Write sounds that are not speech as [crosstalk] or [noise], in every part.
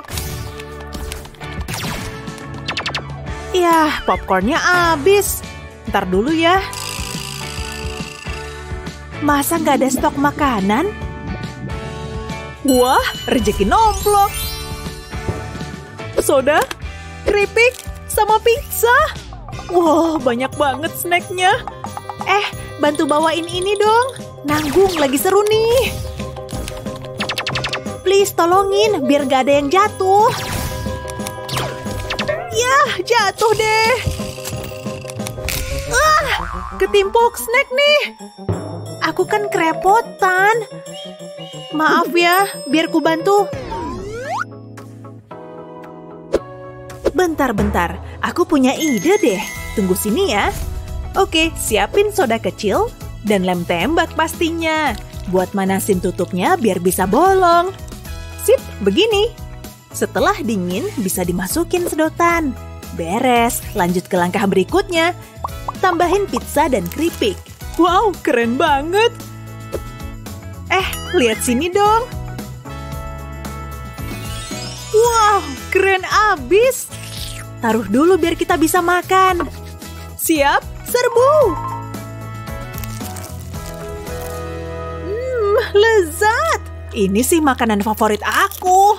nomplok. Yah, popcornnya habis. Ntar dulu ya. Masa nggak ada stok makanan? Wah, rezeki nomplok. Soda, keripik, sama pizza. Wah, banyak banget snacknya. Eh, bantu bawain ini dong. Nanggung lagi seru nih. Please tolongin biar gak ada yang jatuh. Yah, jatuh deh. Ah, ketimpuk snack nih. Aku kan kerepotan. Maaf ya, biar ku bantu. Bentar-bentar, aku punya ide deh. Tunggu sini ya. Oke, siapin soda kecil dan lem tembak pastinya. Buat manasin tutupnya biar bisa bolong. Sip, begini. Setelah dingin, bisa dimasukin sedotan. Beres, lanjut ke langkah berikutnya. Tambahin pizza dan keripik. Wow, keren banget. Eh, lihat sini dong. Wow, keren abis. Taruh dulu biar kita bisa makan. Siap, serbu. Hmm, lezat. Ini sih makanan favorit aku.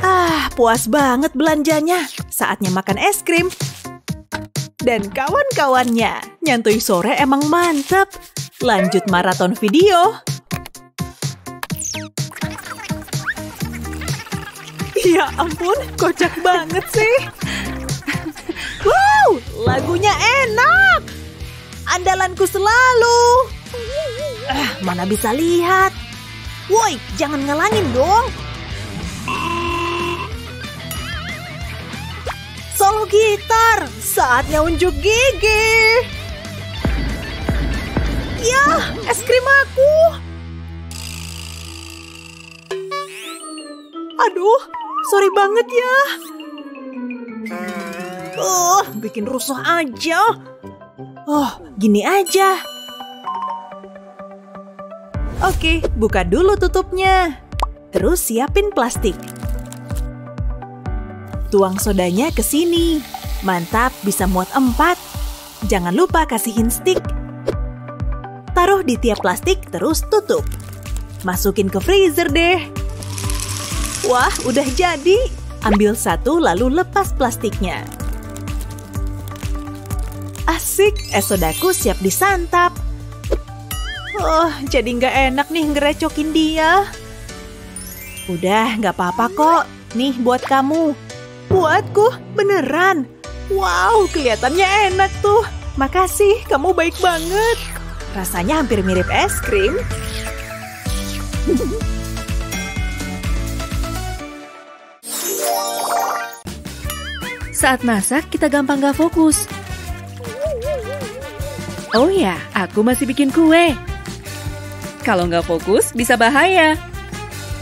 Ah, puas banget belanjanya. Saatnya makan es krim. Dan kawan-kawannya, nyantui sore emang mantap. Lanjut maraton video. Ya ampun, kocak banget sih. Wow, lagunya enak. Andalanku selalu. Eh, mana bisa lihat. Woi, jangan ngelangin dong. Solo gitar, saatnya unjuk gigi. Ya, es krim aku. Aduh, sorry banget ya. Oh, bikin rusuh aja. Oh, gini aja. Oke, buka dulu tutupnya. Terus siapin plastik. Tuang sodanya ke sini. Mantap, bisa muat empat. Jangan lupa kasihin stick. Taruh di tiap plastik, terus tutup. Masukin ke freezer deh. Wah, udah jadi. Ambil satu lalu lepas plastiknya. Asik, es sodaku siap disantap. Oh, jadi nggak enak nih ngerecokin dia. Udah, nggak apa-apa kok. Nih buat kamu. Buatku, beneran. Wow, kelihatannya enak tuh. Makasih, kamu baik banget. Rasanya hampir mirip es krim. Saat masak, kita gampang gak fokus. Oh ya, aku masih bikin kue. Kalau nggak fokus, bisa bahaya.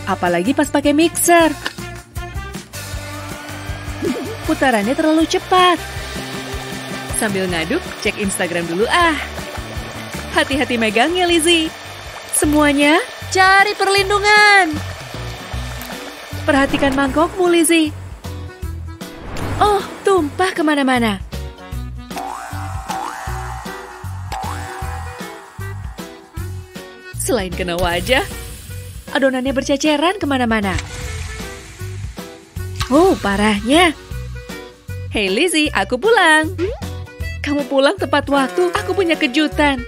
Apalagi pas pakai mixer. Putarannya terlalu cepat. Sambil ngaduk, cek Instagram dulu ah. Hati-hati megangnya, Lizzie. Semuanya cari perlindungan. Perhatikan mangkokmu, Lizzie. Oh, tumpah ke mana-mana. Selain kena wajah, adonannya berceceran ke mana-mana. Oh, parahnya. Hey Lizzie, aku pulang. Kamu pulang tepat waktu, aku punya kejutan.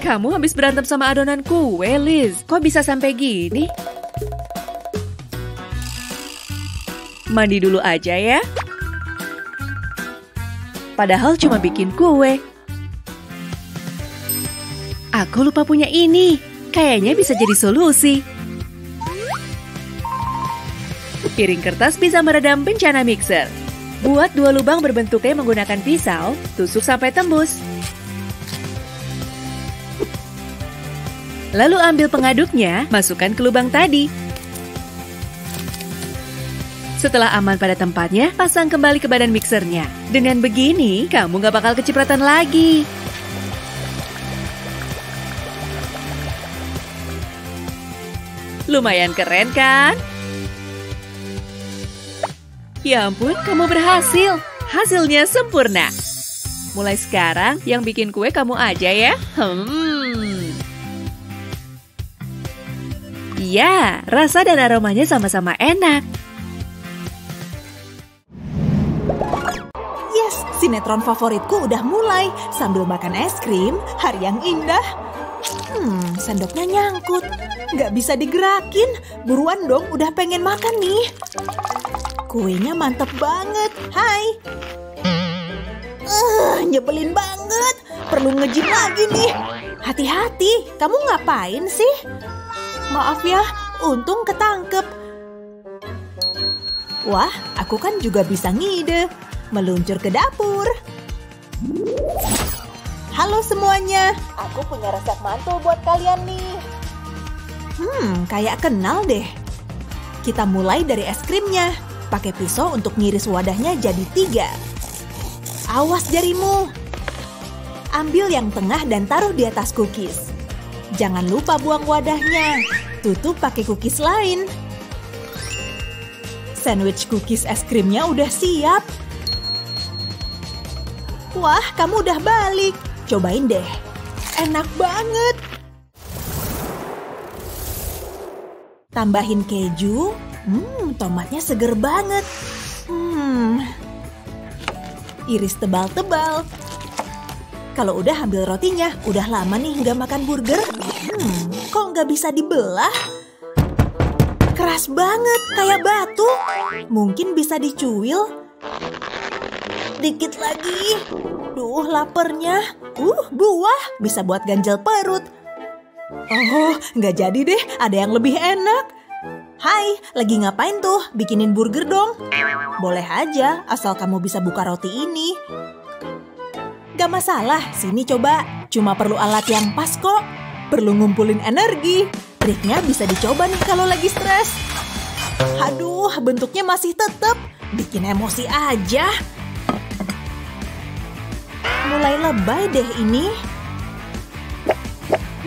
Kamu habis berantem sama adonan kue, Liz. Kok bisa sampai gini? Mandi dulu aja ya. Padahal cuma bikin kue. Aku lupa punya ini. Kayaknya bisa jadi solusi. Piring kertas bisa meredam bencana mixer. Buat dua lubang berbentuk T menggunakan pisau, tusuk sampai tembus. Lalu ambil pengaduknya, masukkan ke lubang tadi. Setelah aman pada tempatnya, pasang kembali ke badan mixernya. Dengan begini, kamu gak bakal kecipratan lagi. Lumayan keren kan? Ya ampun, kamu berhasil. Hasilnya sempurna. Mulai sekarang, yang bikin kue kamu aja ya. Hmm. Ya, rasa dan aromanya sama-sama enak. Yes, sinetron favoritku udah mulai. Sambil makan es krim, hari yang indah. Hmm, sendoknya nyangkut. Nggak bisa digerakin. Buruan dong, udah pengen makan nih. Kuenya mantep banget. Hai. Uh, nyebelin banget. Perlu ngejim lagi nih. Hati-hati, kamu ngapain sih? Maaf ya, untung ketangkep. Wah, aku kan juga bisa ngide. Meluncur ke dapur. Halo semuanya, aku punya resep mantul buat kalian nih. Hmm, kayak kenal deh. Kita mulai dari es krimnya. Pakai pisau untuk ngiris wadahnya jadi tiga. Awas jarimu. Ambil yang tengah dan taruh di atas cookies. Jangan lupa buang wadahnya. Tutup pakai cookies lain. Sandwich cookies es krimnya udah siap. Wah, kamu udah balik. Cobain deh. Enak banget. Tambahin keju. Hmm, tomatnya seger banget. Hmm. Iris tebal-tebal. Kalau udah ambil rotinya, udah lama nih nggak makan burger. Hmm, kok nggak bisa dibelah? Keras banget, kayak batu. Mungkin bisa dicuil. Dikit lagi. Duh, lapernya. Uh, buah. Bisa buat ganjel perut. Oh, nggak jadi deh. Ada yang lebih enak. Hai, lagi ngapain tuh? Bikinin burger dong? Boleh aja, asal kamu bisa buka roti ini. Gak masalah, sini coba. Cuma perlu alat yang pas kok. Perlu ngumpulin energi. Triknya bisa dicoba nih kalau lagi stres. Aduh, bentuknya masih tetep. Bikin emosi aja. Mulai lebay deh ini.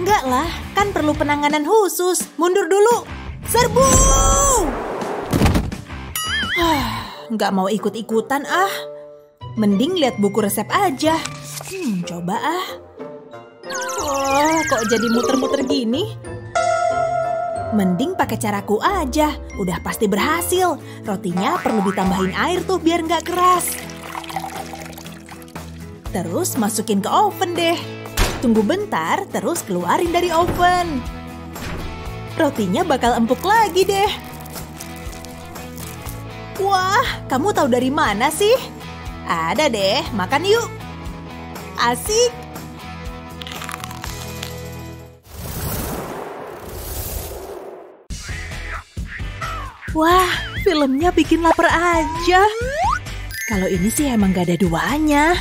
Enggak lah, kan perlu penanganan khusus. Mundur dulu. Serbu! Ah, nggak mau ikut-ikutan ah. Mending lihat buku resep aja. Hmm, coba ah. Oh, kok jadi muter-muter gini? Mending pakai caraku aja. Udah pasti berhasil. Rotinya perlu ditambahin air tuh biar nggak keras. Terus masukin ke oven deh. Tunggu bentar, terus keluarin dari oven. Rotinya bakal empuk lagi deh. Wah, kamu tahu dari mana sih? Ada deh, makan yuk. Asik. Wah, filmnya bikin lapar aja. Kalau ini sih emang gak ada duanya.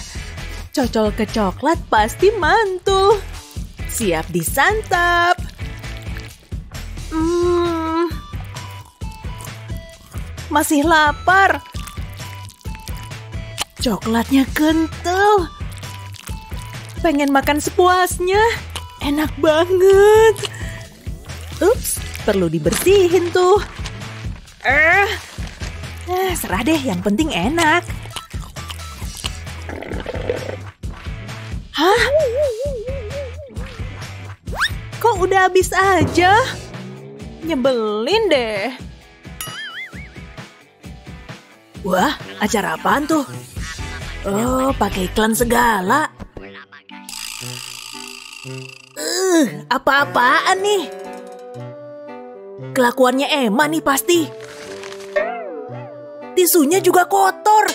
Cocol ke coklat pasti mantul. Siap disantap. Hmm, masih lapar. Coklatnya kental. Pengen makan sepuasnya. Enak banget. Ups, perlu dibersihin tuh. Eh, eh serah deh, yang penting enak. Hah? Kok udah habis aja? Nyebelin deh. Wah, acara apaan tuh? Oh, pakai iklan segala. Uh, apa-apaan nih? Kelakuannya Emma nih pasti. Tisunya juga kotor.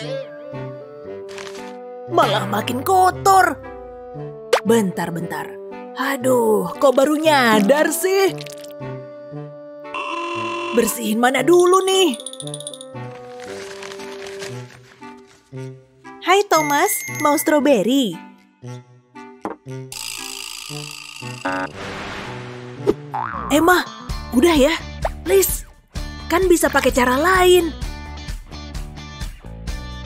Malah makin kotor. Bentar-bentar. Aduh, kok baru nyadar sih? Bersihin mana dulu nih? Hai Thomas, mau stroberi? Emma, udah ya. Liz, kan bisa pakai cara lain.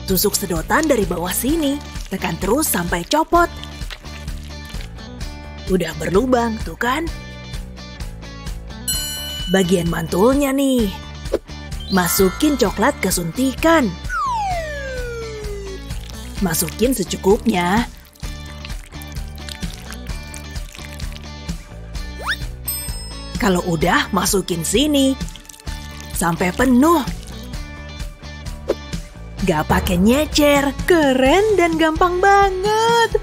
Tusuk sedotan dari bawah sini. Tekan terus sampai copot. Udah berlubang, tuh kan? bagian mantulnya nih. Masukin coklat ke suntikan. Masukin secukupnya. Kalau udah, masukin sini. Sampai penuh. Gak pakai nyecer. Keren dan gampang banget.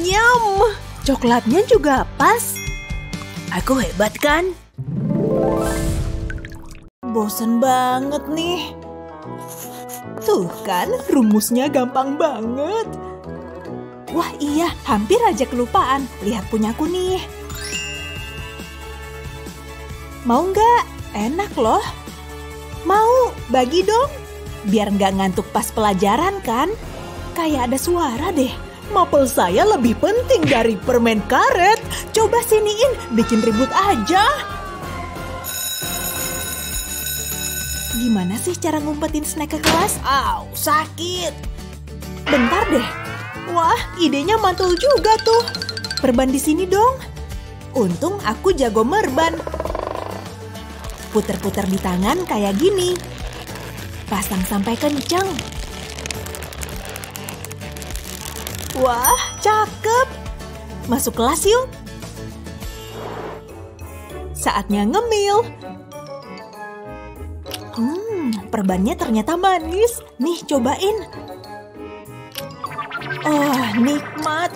Nyam! Coklatnya juga pas. Aku hebat kan? Bosen banget nih. Tuh kan, rumusnya gampang banget. Wah iya, hampir aja kelupaan. Lihat punyaku nih. Mau nggak? Enak loh. Mau, bagi dong. Biar nggak ngantuk pas pelajaran kan? Kayak ada suara deh. Mapel saya lebih penting dari permen karet. Coba siniin, bikin ribut aja. Gimana sih cara ngumpetin snack ke kelas? Aw, sakit. Bentar deh. Wah, idenya mantul juga tuh. Perban di sini dong. Untung aku jago merban. Puter-puter di tangan kayak gini. Pasang sampai kenceng. Wah, cakep. Masuk kelas yuk. Saatnya ngemil. Hmm, perbannya ternyata manis. Nih, cobain. Oh, nikmat.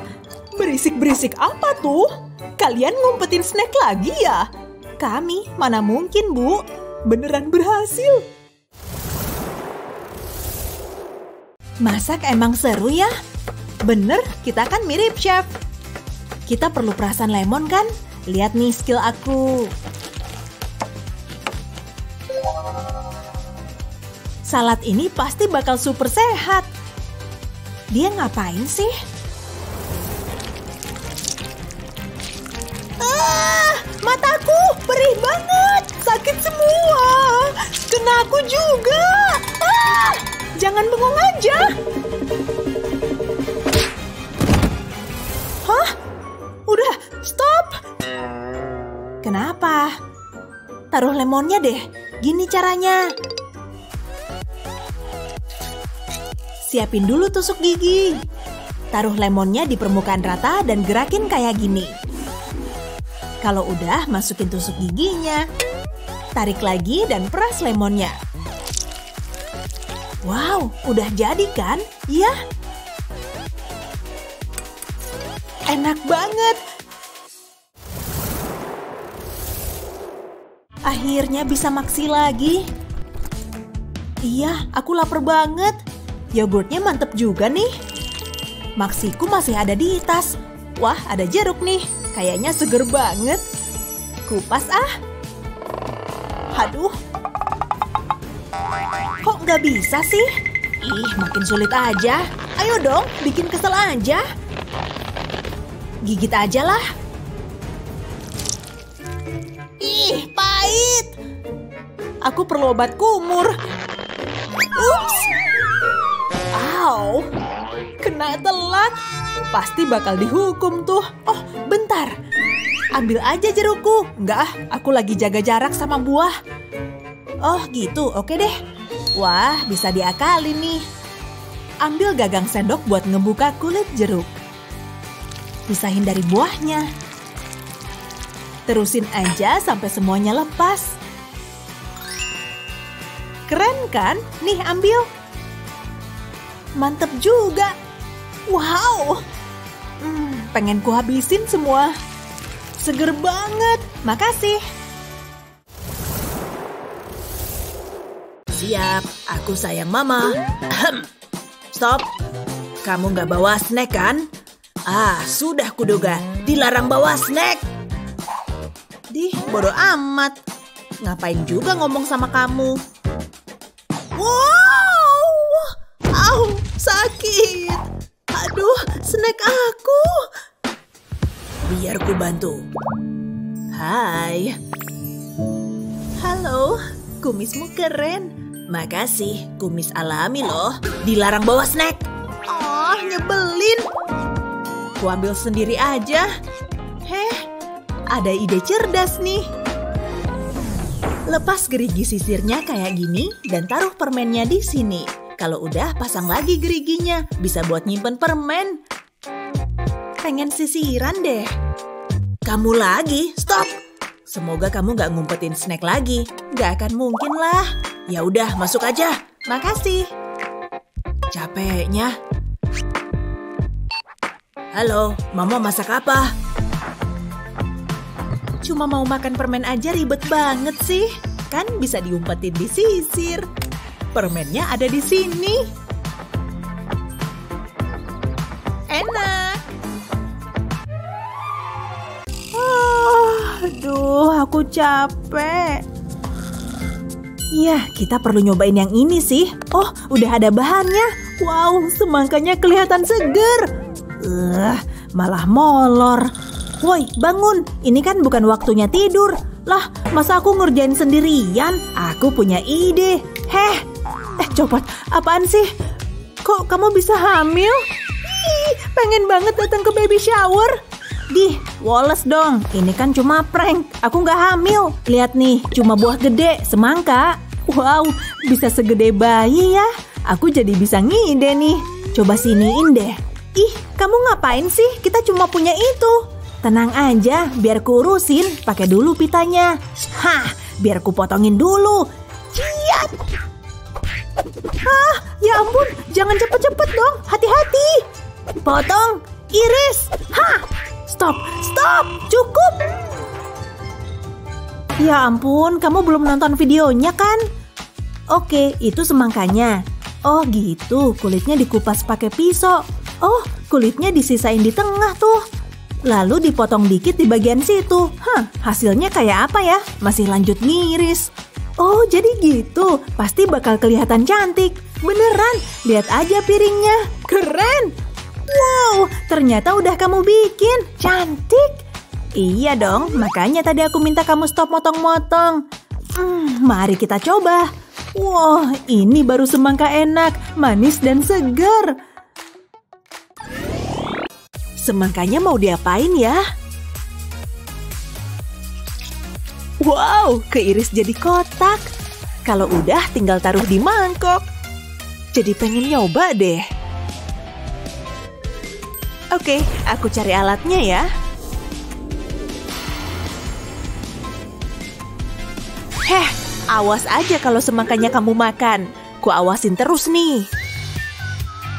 Berisik-berisik apa tuh? Kalian ngumpetin snack lagi ya? Kami, mana mungkin, Bu? Beneran berhasil. Masak emang seru ya? Bener, kita kan mirip chef. Kita perlu perasan lemon kan? Lihat nih skill aku. Salad ini pasti bakal super sehat. Dia ngapain sih? Ah, mataku perih banget, sakit semua. Kena aku juga. Ah, jangan bengong aja. Hah? Udah, stop. Kenapa? Taruh lemonnya deh. Gini caranya. Siapin dulu tusuk gigi. Taruh lemonnya di permukaan rata dan gerakin kayak gini. Kalau udah, masukin tusuk giginya. Tarik lagi dan peras lemonnya. Wow, udah jadi kan? Iya. Enak banget. Akhirnya bisa maksi lagi. Iya, aku lapar banget. Yogurtnya mantep juga nih. Maksiku masih ada di tas. Wah, ada jeruk nih. Kayaknya seger banget. Kupas ah. Haduh. Kok nggak bisa sih? Ih, makin sulit aja. Ayo dong, bikin kesel aja. Gigit aja lah. Ih, pahit. Aku perlu obat kumur. Ups. Au. Kena telat. Pasti bakal dihukum tuh. Oh, bentar. Ambil aja jerukku. Enggak, aku lagi jaga jarak sama buah. Oh, gitu. Oke deh. Wah, bisa diakalin nih. Ambil gagang sendok buat ngebuka kulit jeruk. Pisahin dari buahnya. Terusin aja sampai semuanya lepas. Keren kan? Nih ambil. Mantep juga. Wow. Hmm, pengen ku habisin semua. Seger banget. Makasih. Siap, aku sayang mama. Stop. Kamu nggak bawa snack kan? Ah, sudah kuduga. Dilarang bawa snack. Dih, bodoh amat. Ngapain juga ngomong sama kamu? Wow! Au, sakit. Aduh, snack aku. Biar ku bantu. Hai. Halo, kumismu keren. Makasih, kumis alami loh. Dilarang bawa snack. Oh, nyebelin. Ku ambil sendiri aja. Heh, ada ide cerdas nih. Lepas gerigi sisirnya kayak gini dan taruh permennya di sini. Kalau udah, pasang lagi geriginya. Bisa buat nyimpen permen. Pengen sisiran deh. Kamu lagi? Stop! Semoga kamu gak ngumpetin snack lagi. Gak akan mungkin lah. Ya udah, masuk aja. Makasih. Capeknya. Halo, Mama masak apa? Cuma mau makan permen aja ribet banget sih. Kan bisa diumpetin di sisir. Permennya ada di sini. Enak. Oh, aduh, aku capek. Iya, kita perlu nyobain yang ini sih. Oh, udah ada bahannya. Wow, semangkanya kelihatan seger. Uh, malah molor. Woi, bangun. Ini kan bukan waktunya tidur. Lah, masa aku ngerjain sendirian? Aku punya ide. Heh, eh copot. Apaan sih? Kok kamu bisa hamil? Ih, pengen banget datang ke baby shower. Dih, Wallace dong. Ini kan cuma prank. Aku nggak hamil. Lihat nih, cuma buah gede, semangka. Wow, bisa segede bayi ya. Aku jadi bisa ngide nih. Coba siniin deh. Ih, kamu ngapain sih? Kita cuma punya itu. Tenang aja, biar kurusin. Pakai dulu pitanya. Hah, biar ku potongin dulu. Ciat! Hah, ya ampun, jangan cepet-cepet dong. Hati-hati. Potong, iris. Hah, stop, stop, cukup. Ya ampun, kamu belum nonton videonya kan? Oke, itu semangkanya. Oh gitu, kulitnya dikupas pakai pisau. Oh, kulitnya disisain di tengah tuh. Lalu dipotong dikit di bagian situ. Hah, hasilnya kayak apa ya? Masih lanjut ngiris. Oh, jadi gitu. Pasti bakal kelihatan cantik. Beneran, lihat aja piringnya. Keren. Wow, ternyata udah kamu bikin. Cantik. Iya dong, makanya tadi aku minta kamu stop motong-motong. Hmm, mari kita coba. Wow, ini baru semangka enak, manis dan segar. Semangkanya mau diapain ya? Wow, keiris jadi kotak. Kalau udah tinggal taruh di mangkok. Jadi pengen nyoba deh. Oke, aku cari alatnya ya. Heh, awas aja kalau semangkanya kamu makan. Ku awasin terus nih.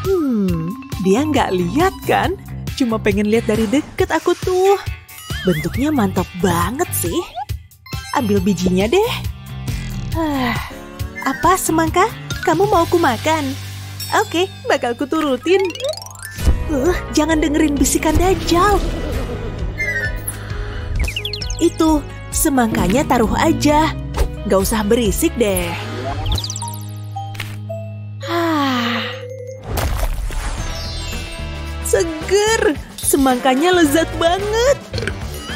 Hmm, dia nggak lihat kan? Cuma pengen lihat dari deket aku tuh. Bentuknya mantap banget sih. Ambil bijinya deh. Ah, apa semangka? Kamu mau ku makan? Oke, bakal ku turutin. Uh, jangan dengerin bisikan Dajjal. Itu, semangkanya taruh aja. Gak usah berisik deh. Semangkanya lezat banget.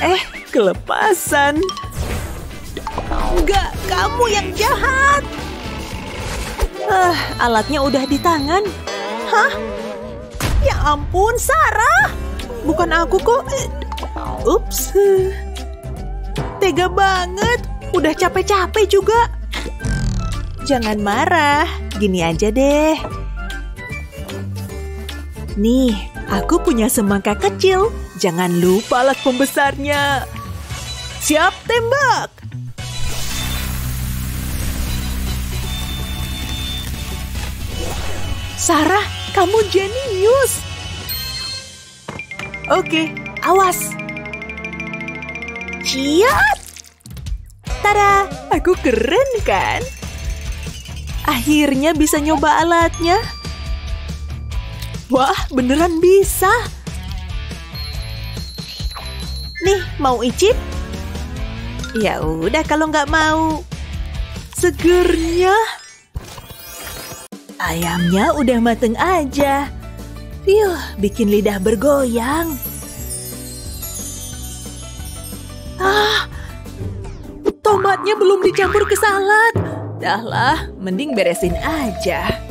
Eh, kelepasan. Enggak, kamu yang jahat. Ah, alatnya udah di tangan. Hah? Ya ampun, Sarah. Bukan aku kok. Ups. Tega banget. Udah capek-capek juga. Jangan marah. Gini aja deh. Nih, Aku punya semangka kecil. Jangan lupa alat pembesarnya. Siap tembak! Sarah, kamu jenius! Oke, awas! Ciat! Tada! Aku keren kan? Akhirnya bisa nyoba alatnya. Wah, beneran bisa. Nih, mau icip? Ya udah kalau nggak mau. Segernya. Ayamnya udah mateng aja. Fiuh, bikin lidah bergoyang. Ah, tomatnya belum dicampur ke salad. Dahlah, mending beresin aja.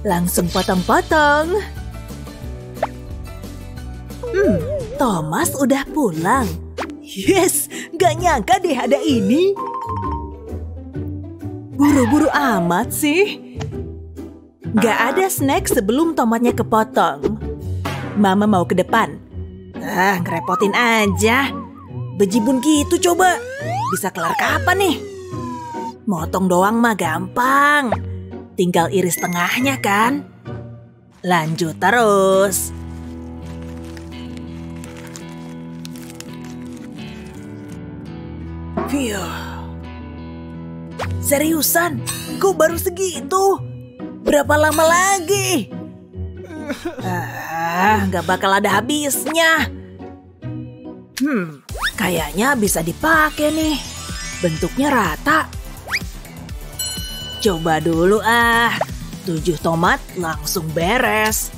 Langsung potong-potong. Hmm, Thomas udah pulang. Yes, gak nyangka deh ada ini. Buru-buru amat sih. Gak ada snack sebelum tomatnya kepotong. Mama mau ke depan. Ah, ngerepotin aja. Bejibun gitu coba. Bisa kelar kapan nih? Motong doang mah gampang. Tinggal iris tengahnya kan? Lanjut terus. Fiuh. Seriusan? Kok baru segitu? Berapa lama lagi? Ah, nggak bakal ada habisnya. Hmm, kayaknya bisa dipakai nih. Bentuknya rata. Coba dulu ah. Tujuh tomat langsung beres.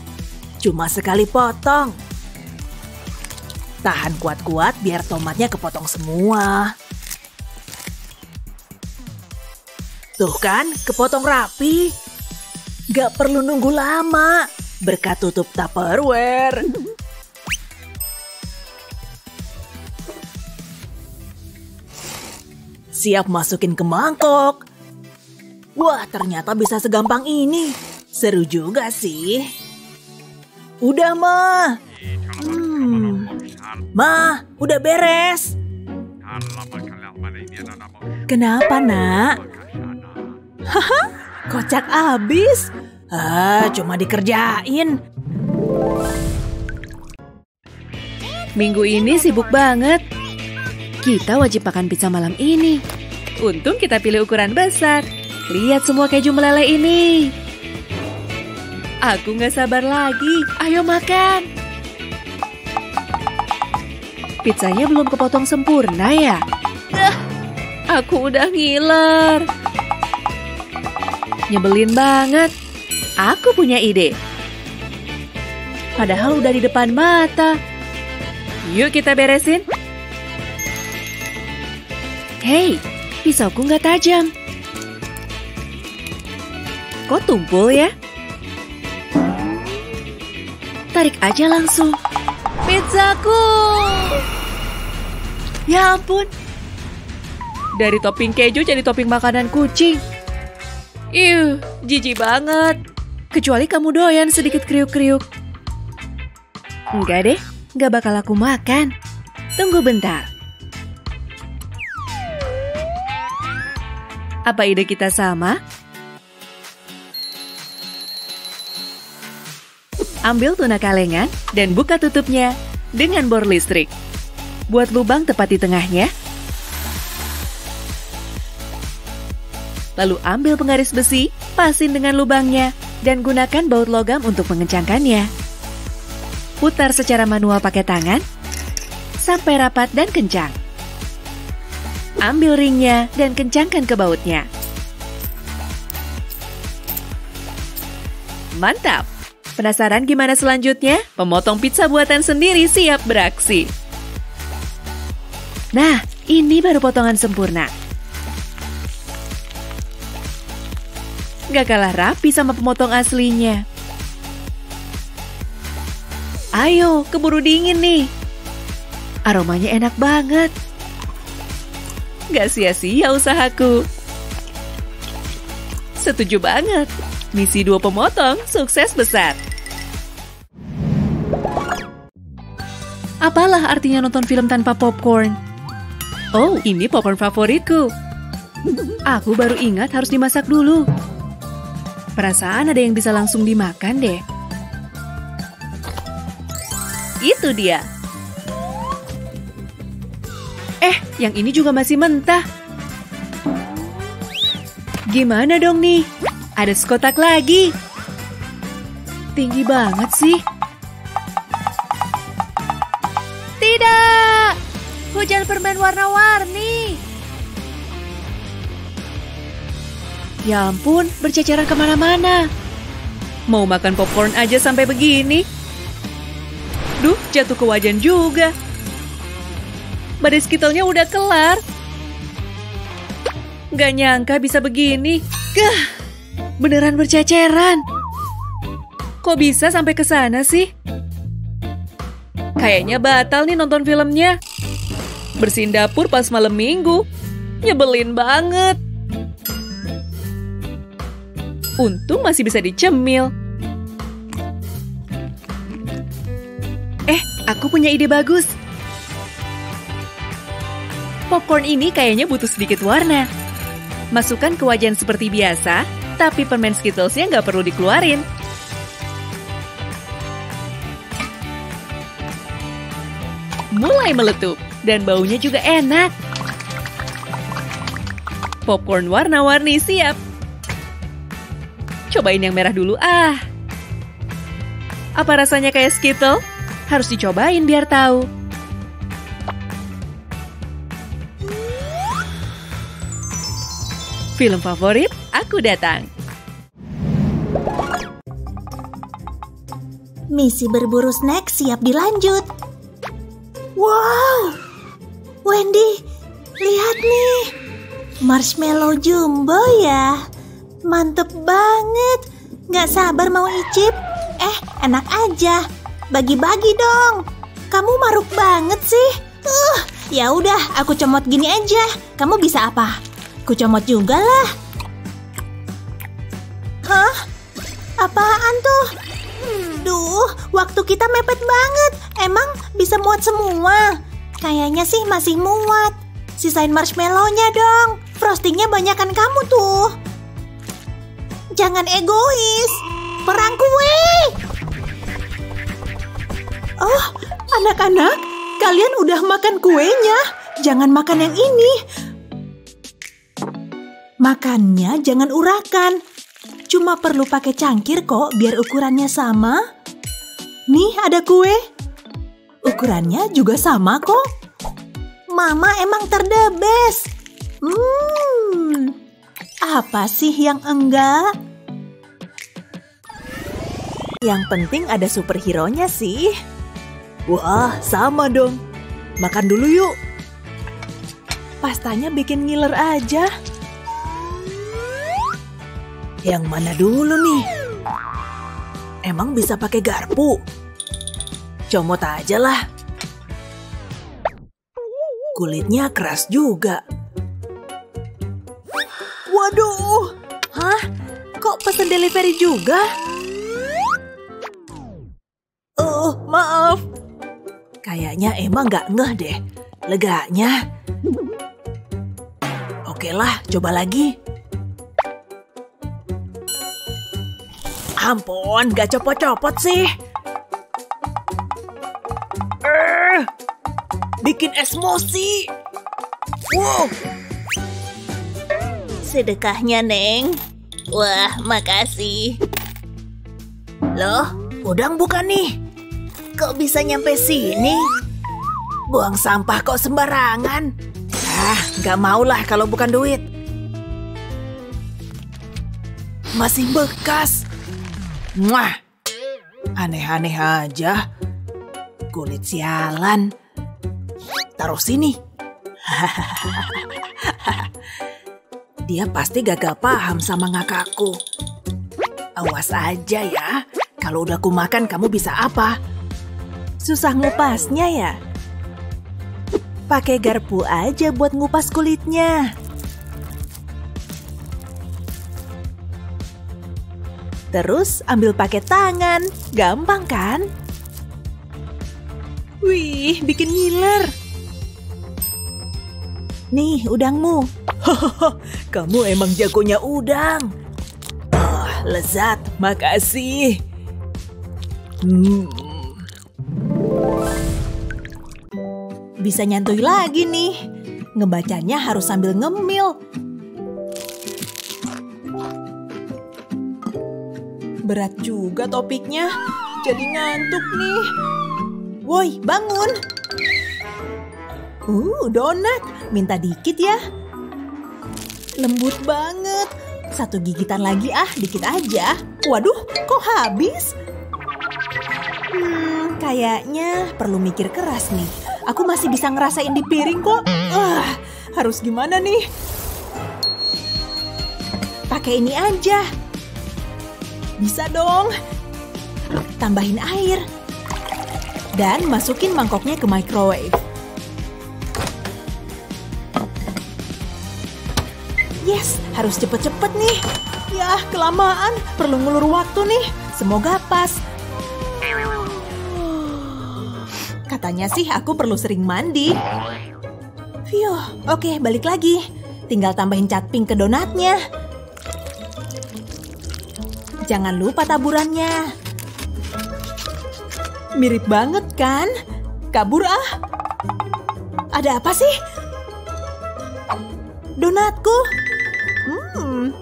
Cuma sekali potong. Tahan kuat-kuat biar tomatnya kepotong semua. Tuh kan, kepotong rapi. Gak perlu nunggu lama. Berkat tutup Tupperware. Siap masukin ke mangkok. Wah, ternyata bisa segampang ini. Seru juga sih. Udah, Ma. Hmm. Ma, udah beres. Kenapa, nak? Haha, kocak abis. Ah, cuma dikerjain. Minggu ini sibuk banget. Kita wajib makan pizza malam ini. Untung kita pilih ukuran besar. Lihat semua keju meleleh ini. Aku nggak sabar lagi. Ayo makan. Pizzanya belum kepotong sempurna ya? Ah, aku udah ngiler. Nyebelin banget. Aku punya ide. Padahal udah di depan mata. Yuk kita beresin. Hei, pisauku nggak tajam. Kok tumpul ya? Tarik aja langsung. Pizzaku! Ya ampun. Dari topping keju jadi topping makanan kucing. Ih, jijik banget. Kecuali kamu doyan sedikit kriuk-kriuk. Enggak deh, nggak bakal aku makan. Tunggu bentar. Apa ide kita sama? Ambil tuna kalengan dan buka tutupnya dengan bor listrik. Buat lubang tepat di tengahnya Lalu ambil penggaris besi, pasin dengan lubangnya, dan gunakan baut logam untuk mengencangkannya. Putar secara manual pakai tangan, sampai rapat dan kencang. Ambil ringnya dan kencangkan ke bautnya. Mantap! Penasaran gimana selanjutnya? Pemotong pizza buatan sendiri siap beraksi. Nah, ini baru potongan sempurna. Gak kalah rapi sama pemotong aslinya. Ayo, keburu dingin nih. Aromanya enak banget. Gak sia-sia usahaku. Setuju banget. Misi dua pemotong sukses besar. Apalah artinya nonton film tanpa popcorn? Oh, ini popcorn favoritku. Aku baru ingat harus dimasak dulu. Perasaan ada yang bisa langsung dimakan deh. Itu dia. Eh, yang ini juga masih mentah. Gimana dong nih? Ada sekotak lagi. Tinggi banget sih. Tidak! Hujan permen warna-warni. Ya ampun, berceceran ke mana-mana. Mau makan popcorn aja sampai begini. Duh, jatuh ke wajan juga. Badai skitelnya udah kelar. Gak nyangka bisa begini. Gah, beneran berceceran. Kok bisa sampai ke sana sih? Kayaknya batal nih nonton filmnya. Bersihin dapur pas malam minggu. Nyebelin banget. Untung masih bisa dicemil. Eh, aku punya ide bagus. Popcorn ini kayaknya butuh sedikit warna. Masukkan ke wajan seperti biasa, tapi permen Skittlesnya nggak perlu dikeluarin. Mulai meletup, dan baunya juga enak. Popcorn warna-warni siap. Cobain yang merah dulu ah. Apa rasanya kayak Skittle? Harus dicobain biar tahu. Film favorit, aku datang. Misi berburu snack siap dilanjut. Wow, Wendy, lihat nih, marshmallow jumbo ya, mantep banget. Gak sabar mau icip. Eh, enak aja. Bagi-bagi dong. Kamu maruk banget sih. Uh, ya udah, aku comot gini aja. Kamu bisa apa? Ku comot juga lah. Hah? Apaan tuh? Duh, waktu kita mepet banget. Emang bisa muat semua? Kayaknya sih masih muat. Sisain marshmallow-nya dong. Frostingnya banyakan kamu tuh. Jangan egois. Perang kue. Oh, anak-anak, kalian udah makan kuenya. Jangan makan yang ini. Makannya jangan urakan. Cuma perlu pakai cangkir kok biar ukurannya sama. Nih ada kue. Ukurannya juga sama kok. Mama emang terdebes. Hmm, apa sih yang enggak? Yang penting ada superhero-nya sih. Wah, sama dong. Makan dulu yuk. Pastanya bikin ngiler aja. Yang mana dulu nih? Emang bisa pakai garpu? Comot aja lah. Kulitnya keras juga. Waduh! Hah? Kok pesen delivery juga? Oh, maaf. Kayaknya emang gak ngeh deh. Leganya. Oke lah, coba lagi. Ampun, gak copot-copot sih. Eh, bikin emosi. Wow, Sedekahnya, Neng. Wah, makasih. loh, udang bukan nih? Kok bisa nyampe sini? Buang sampah kok sembarangan. Ah, gak mau lah kalau bukan duit. Masih bekas. Mwah. Aneh-aneh aja. Kulit sialan. Taruh sini. [laughs] Dia pasti gagal paham sama ngakakku. Awas aja ya. Kalau udah kumakan kamu bisa apa? Susah ngupasnya ya? Pakai garpu aja buat ngupas kulitnya. Terus ambil pakai tangan. Gampang kan? Wih, bikin ngiler. Nih, udangmu. [laughs] Kamu emang jagonya udang. Oh, lezat. Makasih. Hmm. Bisa nyantui lagi nih. Ngebacanya harus sambil ngemil. Berat juga topiknya. Jadi ngantuk nih. Woi, bangun. Uh, donat. Minta dikit ya. Lembut banget. Satu gigitan lagi ah, dikit aja. Waduh, kok habis? Hmm, kayaknya perlu mikir keras nih. Aku masih bisa ngerasain di piring kok. Ah, harus gimana nih? Pakai ini aja. Bisa dong. Tambahin air. Dan masukin mangkoknya ke microwave. Yes, harus cepet-cepet nih. Yah, kelamaan. Perlu ngulur waktu nih. Semoga pas. Katanya sih aku perlu sering mandi. Fiuh, oke balik lagi. Tinggal tambahin cat pink ke donatnya. Jangan lupa taburannya. Mirip banget kan? Kabur ah. Ada apa sih? Donatku. Hmm.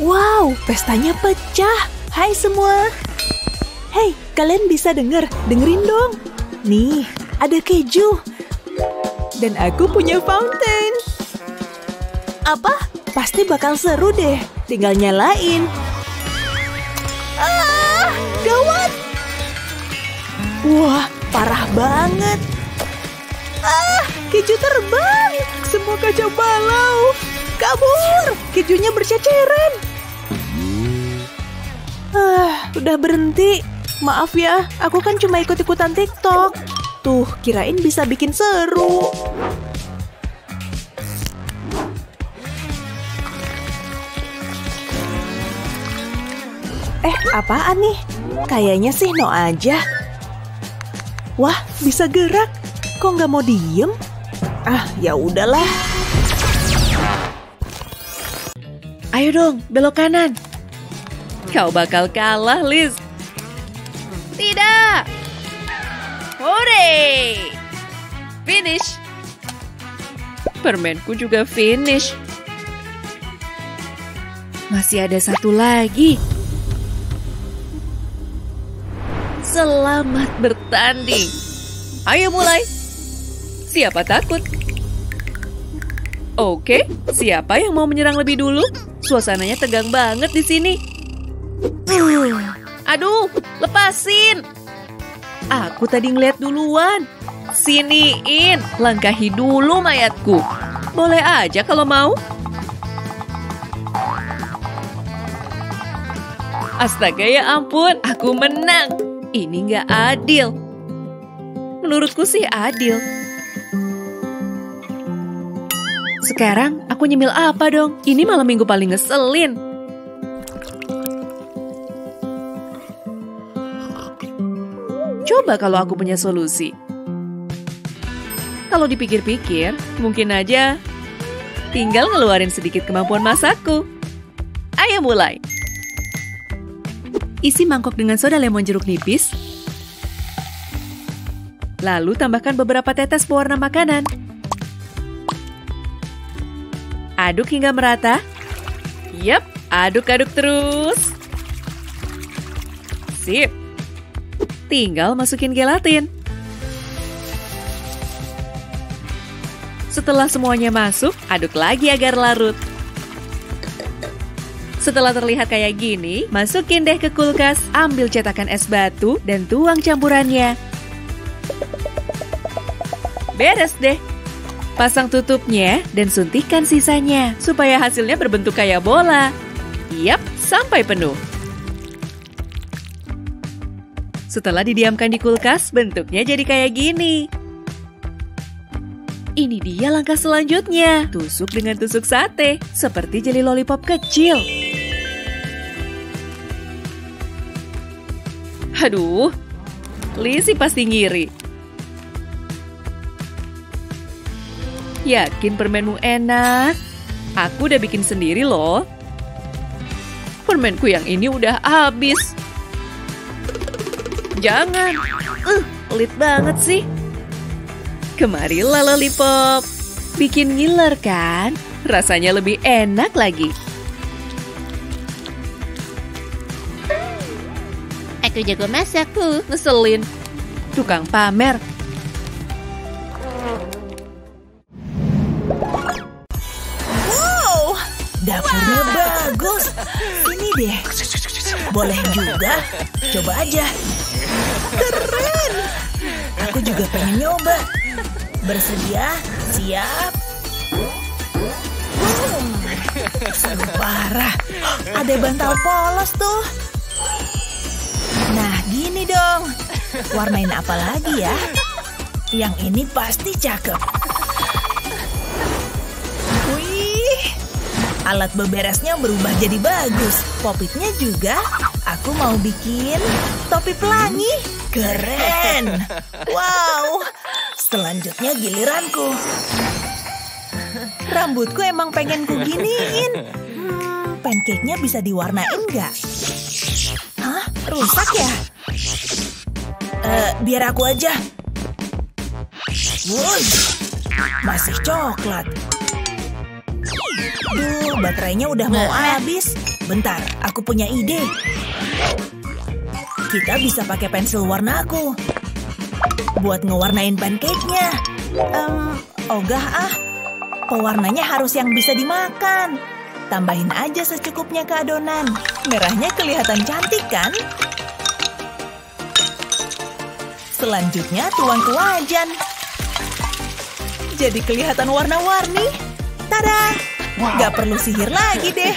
Wow, pestanya pecah. Hai semua. Hei, kalian bisa denger? Dengerin dong. Nih, ada keju. Dan aku punya fountain. Apa? Pasti bakal seru deh. Tinggal nyalain. Ah, gawat. Wah, parah banget. Ah, keju terbang. Semua kacau balau. Kabur. Kejunya berceceran. Ah, udah berhenti. Maaf ya, aku kan cuma ikut-ikutan TikTok. Tuh, kirain bisa bikin seru. Eh, apaan nih? Kayaknya sih no aja. Wah, bisa gerak. Kok nggak mau diem? Ah, ya udahlah. Ayo dong, belok kanan. Kau bakal kalah, Liz. Hore! Finish. Permenku juga finish. Masih ada satu lagi. Selamat bertanding. Ayo mulai. Siapa takut? Oke, siapa yang mau menyerang lebih dulu? Suasananya tegang banget di sini. Aduh, lepasin. Aku tadi ngeliat duluan. Siniin, langkahi dulu mayatku. Boleh aja kalau mau. Astaga ya ampun, aku menang. Ini nggak adil. Menurutku sih adil. Sekarang aku nyemil apa dong? Ini malam minggu paling ngeselin. Coba kalau aku punya solusi. Kalau dipikir-pikir, mungkin aja tinggal ngeluarin sedikit kemampuan masakku. Ayo mulai. Isi mangkok dengan soda lemon jeruk nipis. Lalu tambahkan beberapa tetes pewarna makanan. Aduk hingga merata. Yap, aduk-aduk terus. Sip. Tinggal masukin gelatin. Setelah semuanya masuk, aduk lagi agar larut. Setelah terlihat kayak gini, masukin deh ke kulkas, ambil cetakan es batu, dan tuang campurannya. Beres deh. Pasang tutupnya dan suntikan sisanya, supaya hasilnya berbentuk kayak bola. Yap, sampai penuh. Setelah didiamkan di kulkas, bentuknya jadi kayak gini. Ini dia langkah selanjutnya. Tusuk dengan tusuk sate, seperti jeli lollipop kecil. Aduh, Lizzie pasti ngiri. Yakin permenmu enak? Aku udah bikin sendiri loh. Permenku yang ini udah habis. Jangan. Uh, pelit banget sih. Kemarilah lollipop. Bikin ngiler kan? Rasanya lebih enak lagi. Aku jago masak tuh, ngeselin. Tukang pamer. Wow, dapurnya bagus. Ini deh. Boleh juga. Coba aja. Keren. Aku juga pengen nyoba. Bersedia? Siap? Hmm, seru parah. Ada bantal polos tuh. Nah, gini dong. Warnain apa lagi ya? Yang ini pasti cakep. Wih, alat beberesnya berubah jadi bagus. Popitnya juga. Aku mau bikin topi pelangi. Keren. Wow. Selanjutnya giliranku. Rambutku emang pengen ku giniin. Hmm, pancake-nya bisa diwarnain nggak? Hah? Rusak ya? Eh, biar aku aja. Woi, masih coklat. Duh, baterainya udah mau habis. Bentar, aku punya ide. Kita bisa pakai pensil warna aku. Buat ngewarnain pancake-nya. Um, ogah ah. Pewarnanya harus yang bisa dimakan. Tambahin aja secukupnya ke adonan. Merahnya kelihatan cantik kan? Selanjutnya tuang ke wajan. Jadi kelihatan warna-warni. Tada! Gak perlu sihir lagi deh.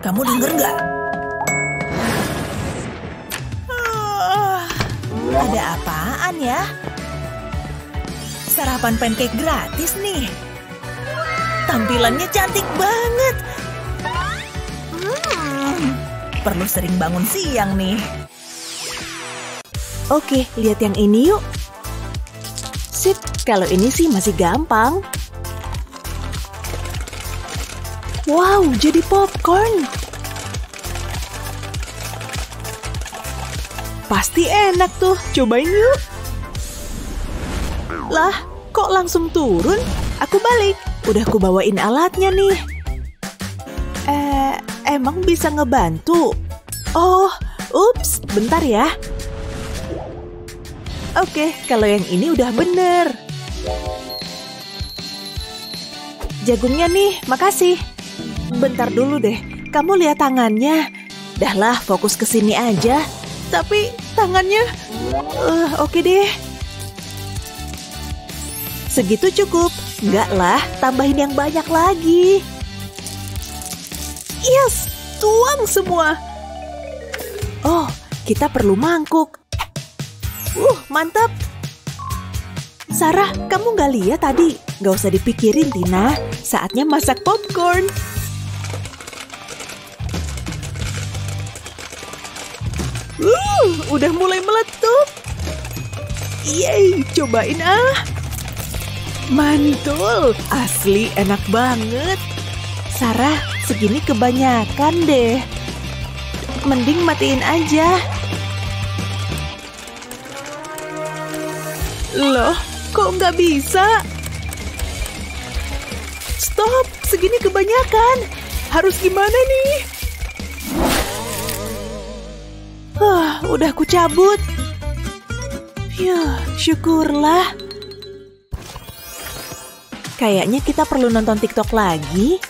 Kamu denger nggak? Ada apaan ya? Sarapan pancake gratis nih. Tampilannya cantik banget. Hmm, perlu sering bangun siang nih. Oke, lihat yang ini yuk. Sip, kalau ini sih masih gampang. Wow, jadi popcorn. Pasti enak tuh, cobain yuk. Lah, kok langsung turun? Aku balik, udah aku bawain alatnya nih. Eh, emang bisa ngebantu? Oh, ups, bentar ya. Oke, kalau yang ini udah bener. Jagungnya nih, makasih. Bentar dulu deh, kamu lihat tangannya. Dahlah, fokus ke sini aja. Tapi tangannya... Uh, Oke deh. Segitu cukup. Enggak lah, tambahin yang banyak lagi. Yes, tuang semua. Oh, kita perlu mangkuk. Uh, mantap. Sarah, kamu nggak lihat tadi? Gak usah dipikirin, Tina. Saatnya masak popcorn. Uh, udah mulai meletup. Yeay, cobain ah. Mantul, asli enak banget. Sarah, segini kebanyakan deh. Mending matiin aja. Loh, kok nggak bisa? Stop, segini kebanyakan. Harus gimana nih? Wah, udah aku cabut. Ya, syukurlah. Kayaknya kita perlu nonton TikTok lagi.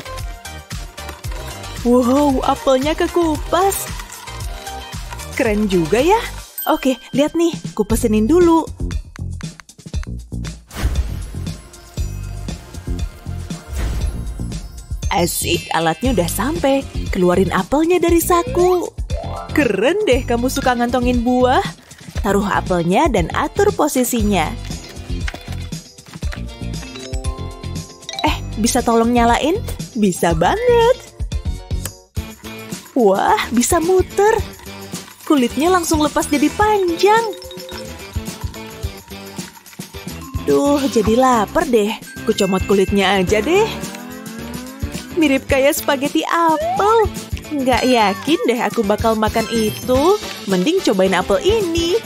Wow, apelnya kekupas. Keren juga ya. Oke, lihat nih, kupesenin dulu. Asik, alatnya udah sampai. Keluarin apelnya dari saku. Keren deh kamu suka ngantongin buah. Taruh apelnya dan atur posisinya. Eh, bisa tolong nyalain? Bisa banget. Wah, bisa muter. Kulitnya langsung lepas jadi panjang. Duh, jadi lapar deh. Kucomot kulitnya aja deh. Mirip kayak spaghetti apel. Nggak yakin deh aku bakal makan itu. Mending cobain apel ini.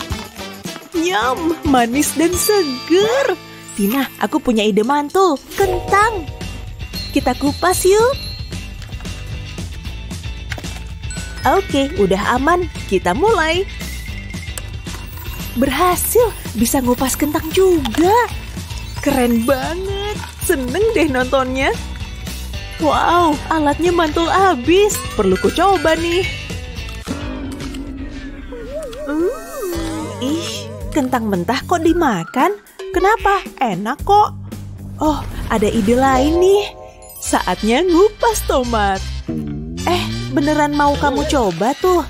Nyam, manis dan seger. Tina, aku punya ide mantul. Kentang. Kita kupas yuk. Oke, udah aman. Kita mulai. Berhasil, bisa ngupas kentang juga. Keren banget. Seneng deh nontonnya. Wow, alatnya mantul abis. Perlu ku coba nih. Hmm, ih, kentang mentah kok dimakan? Kenapa? Enak kok. Oh, ada ide lain nih. Saatnya ngupas tomat. Eh, beneran mau kamu coba tuh?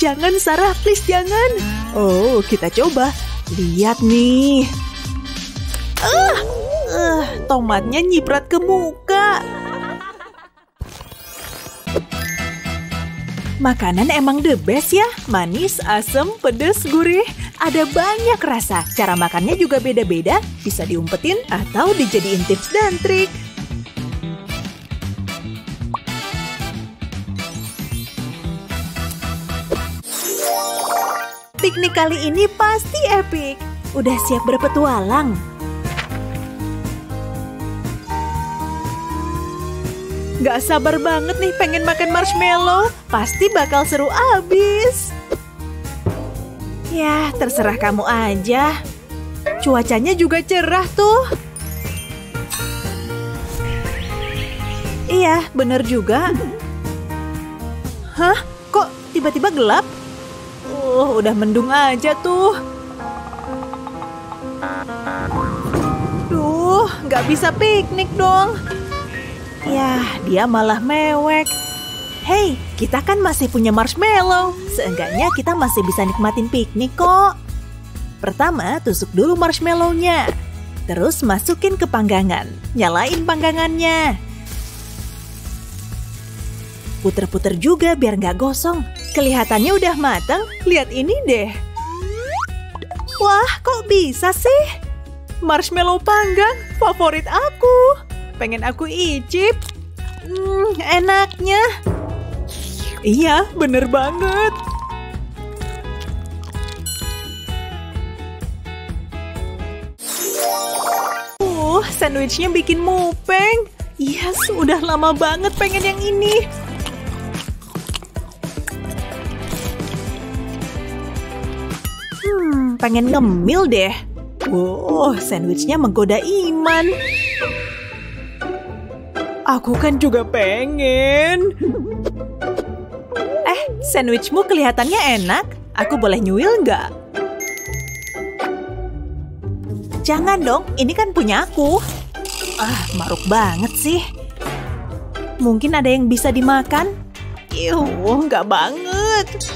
Jangan, Sarah, please jangan. Oh, kita coba. Lihat nih. Uh, uh, tomatnya nyiprat ke muka. Makanan emang the best ya. Manis, asam, pedes, gurih. Ada banyak rasa. Cara makannya juga beda-beda. Bisa diumpetin atau dijadiin tips dan trik. Piknik kali ini pasti epic. Udah siap berpetualang? Gak sabar banget nih pengen makan marshmallow. Pasti bakal seru abis. Ya, terserah kamu aja. Cuacanya juga cerah tuh. Iya, bener juga. Hah? Kok tiba-tiba gelap? Uh, udah mendung aja tuh. Duh, nggak bisa piknik dong. Ya, dia malah mewek. Hei, kita kan masih punya marshmallow. Seenggaknya kita masih bisa nikmatin piknik kok. Pertama, tusuk dulu marshmallownya. Terus masukin ke panggangan. Nyalain panggangannya. Puter-puter juga biar nggak gosong. Kelihatannya udah matang. Lihat ini deh. Wah, kok bisa sih? Marshmallow panggang, favorit aku. Pengen aku icip. Hmm, enaknya. Iya, bener banget. Uh, sandwichnya bikin mupeng. Yes, udah lama banget pengen yang ini. Hmm, pengen ngemil deh. Wow, sandwichnya menggoda iman. Aku kan juga pengen. Eh, sandwichmu kelihatannya enak. Aku boleh nyuil nggak? Jangan dong, ini kan punya aku. Ah, maruk banget sih. Mungkin ada yang bisa dimakan? Iuh, nggak banget.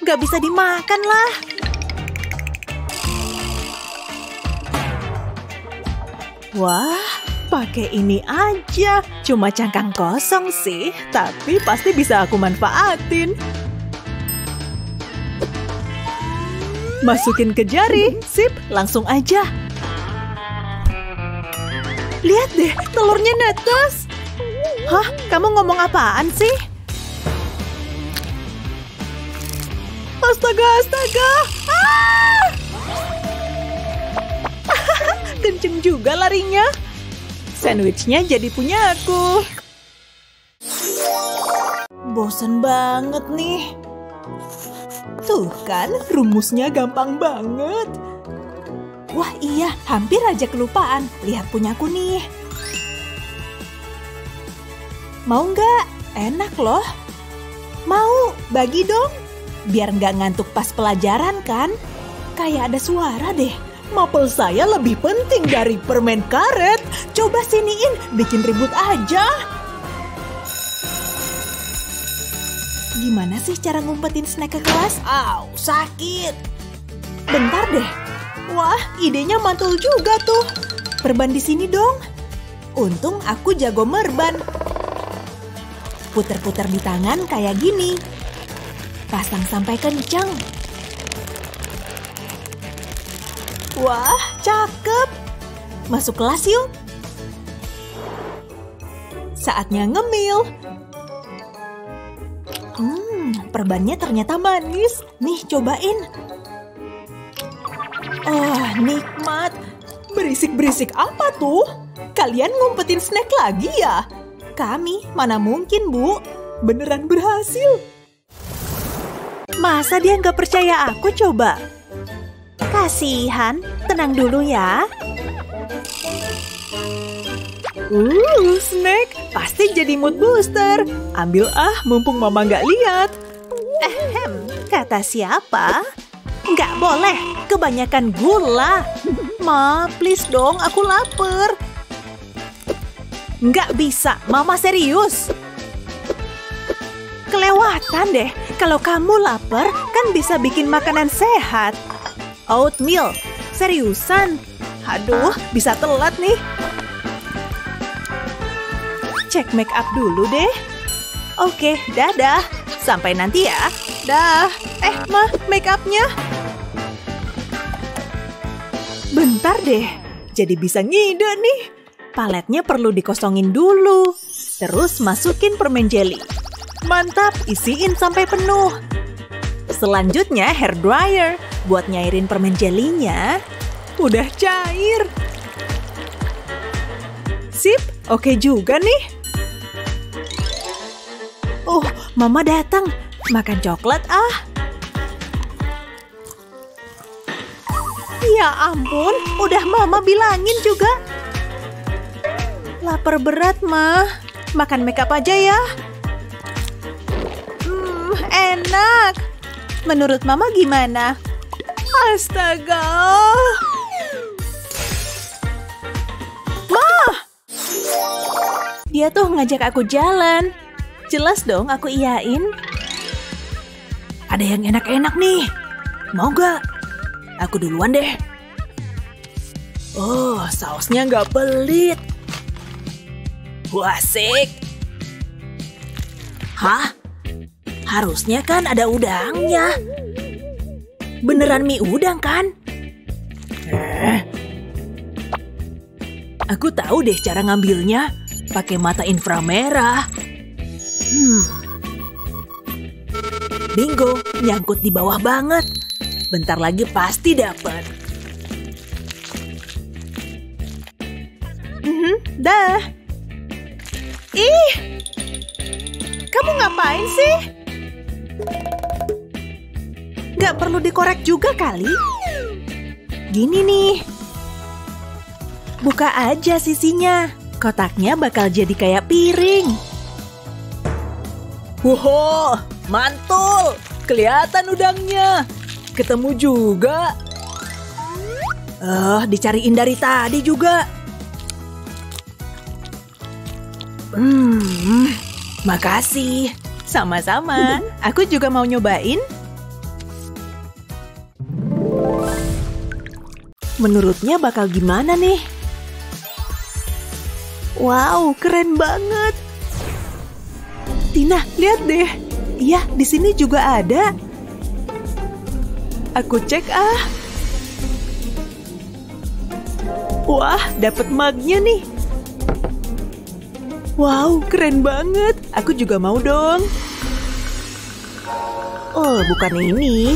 Nggak bisa dimakan lah. Wah, Pakai ini aja. Cuma cangkang kosong sih, tapi pasti bisa aku manfaatin. Masukin ke jari. Sip, langsung aja. Lihat deh, telurnya netes. Hah? Kamu ngomong apaan sih? Astaga, astaga! Ah! [laughs] Kenceng juga larinya. Sandwichnya jadi punya aku. Bosan banget nih. Tuh kan, rumusnya gampang banget. Wah iya, hampir aja kelupaan. Lihat punyaku nih. Mau nggak? Enak loh. Mau, bagi dong. Biar nggak ngantuk pas pelajaran kan? Kayak ada suara deh. Mapel saya lebih penting dari permen karet. Coba siniin, bikin ribut aja. Gimana sih cara ngumpetin snack ke kelas? Au, sakit. Bentar deh. Wah, idenya mantul juga tuh. Perban di sini dong. Untung aku jago merban. Puter-puter di tangan kayak gini. Pasang sampai kencang. Wah, cakep. Masuk kelas yuk. Saatnya ngemil. Hmm, perbannya ternyata manis. Nih, cobain. Oh, nikmat. Berisik-berisik apa tuh? Kalian ngumpetin snack lagi ya? Kami, mana mungkin, Bu? Beneran berhasil. Masa dia nggak percaya aku coba? Kasihan, tenang dulu ya. Uh, snack. Pasti jadi mood booster. Ambil ah, mumpung mama nggak lihat. Ehem, kata siapa? Nggak boleh, kebanyakan gula. Ma, please dong, aku lapar. Nggak bisa, mama serius. Kelewatan deh, kalau kamu lapar kan bisa bikin makanan sehat. Oatmeal. Seriusan? Aduh, bisa telat nih. Cek make up dulu deh. Oke, dadah. Sampai nanti ya. Dah. Eh, mah, make upnya. Bentar deh. Jadi bisa ngide nih. Paletnya perlu dikosongin dulu. Terus masukin permen jelly. Mantap, isiin sampai penuh. Selanjutnya hair dryer. Buat nyairin permen jelinya. Udah cair. Sip, oke juga nih. Oh, mama datang. Makan coklat ah. Ya ampun, udah mama bilangin juga. Lapar berat, mah. Makan makeup aja ya. Hmm, enak. Menurut mama gimana? Astaga. Ma! Dia tuh ngajak aku jalan. Jelas dong aku iyain. Ada yang enak-enak nih. Mau gak? Aku duluan deh. Oh, sausnya nggak pelit. Wah, asik. Hah? Harusnya kan ada udangnya. Beneran mie udang kan? Eh. Aku tahu deh cara ngambilnya. Pakai mata inframerah. Hmm. Bingo, nyangkut di bawah banget. Bentar lagi pasti dapat. Mhm, dah. Ih, kamu ngapain sih? Gak perlu dikorek juga kali. Gini nih. Buka aja sisinya. Kotaknya bakal jadi kayak piring. Wow, mantul! Kelihatan udangnya. Ketemu juga. Eh, uh, dicariin dari tadi juga. Hmm, makasih. Sama-sama. Aku juga mau nyobain. Menurutnya bakal gimana nih? Wow, keren banget. Tina, lihat deh. Iya, di sini juga ada. Aku cek ah. Wah, dapat mugnya nih. Wow, keren banget. Aku juga mau dong. Oh, bukan ini.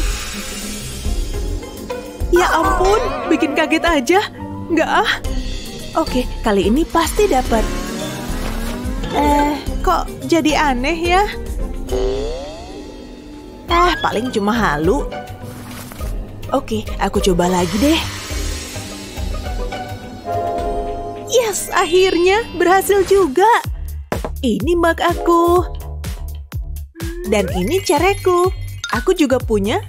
Ya ampun, bikin kaget aja. Nggak ah. Oke, kali ini pasti dapat. Eh, kok jadi aneh ya? Eh, paling cuma halu. Oke, aku coba lagi deh. Yes, akhirnya berhasil juga. Ini mug aku. Dan ini cereku. Aku juga punya.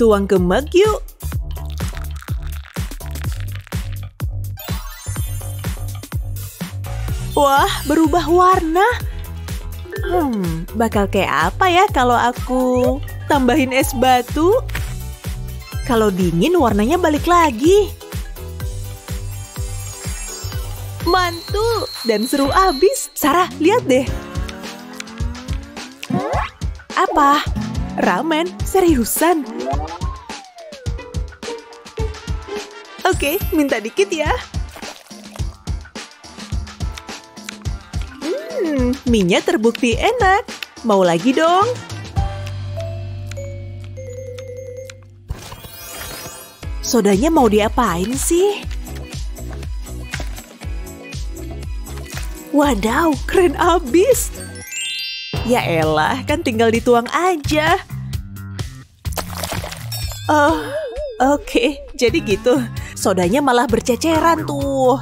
Tuang ke mug yuk. Wah, berubah warna. Hmm, bakal kayak apa ya kalau aku tambahin es batu? Kalau dingin warnanya balik lagi. Mantul dan seru abis. Sarah, lihat deh. Apa? Ramen? Seriusan? Oke, minta dikit ya. Hmm, mie terbukti enak. Mau lagi dong? Sodanya mau diapain sih? Wadaw, keren abis. Ya elah, kan tinggal dituang aja. Oh, oke. Okay. Jadi gitu. Sodanya malah berceceran tuh.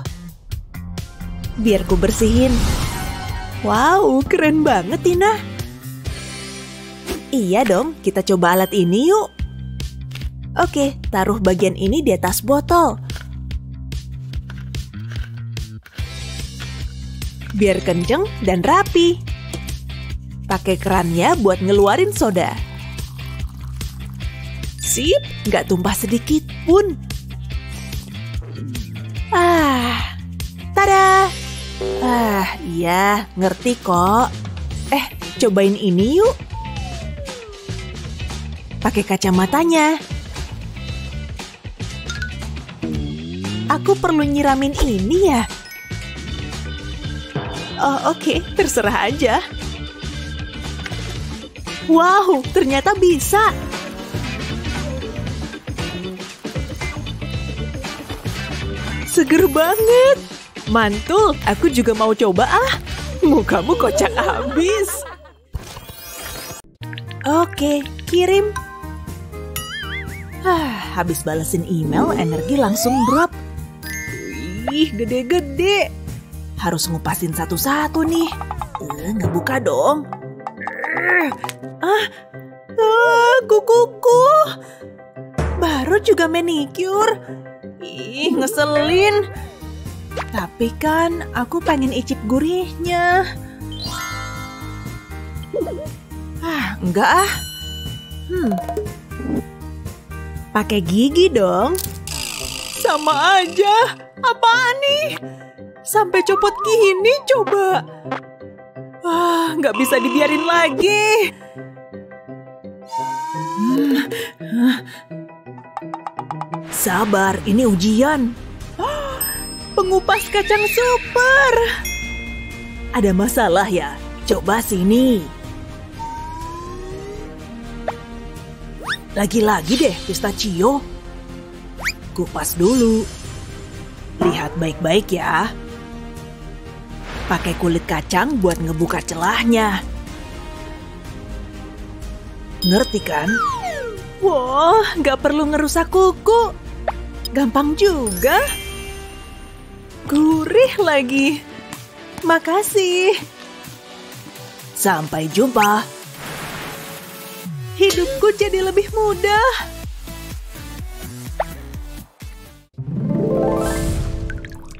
Biar ku bersihin. Wow, keren banget Tina. Iya dong, kita coba alat ini yuk. Oke, taruh bagian ini di atas botol. Biar kenceng dan rapi. Pakai kerannya buat ngeluarin soda. Sip, nggak tumpah sedikit pun. Ah, tada! Ah, iya, ngerti kok. Eh, cobain ini yuk. Pakai kacamatanya. Aku perlu nyiramin ini ya. Oh, oke, okay. terserah aja. Wow, ternyata bisa. Seger banget. Mantul, aku juga mau coba ah. Mukamu kocak habis. Oke, kirim. Ah, habis balesin email, energi langsung drop. Ih, gede-gede. Harus ngupasin satu-satu nih. Eh, ngebuka dong. Ah, ah, kukuku. Baru juga manicure. Ih, ngeselin. Tapi kan aku pengen icip gurihnya. Ah, enggak ah. Hmm. Pakai gigi dong. Sama aja. Apaan nih? Sampai copot gini coba. Wah, nggak bisa dibiarin lagi. Sabar, ini ujian. Pengupas kacang super. Ada masalah ya? Coba sini. Lagi-lagi deh pistachio. Kupas dulu. Lihat baik-baik ya. Pakai kulit kacang buat ngebuka celahnya. Ngerti kan? Wah, nggak perlu ngerusak kuku. Gampang juga. Gurih lagi. Makasih. Sampai jumpa. Hidupku jadi lebih mudah.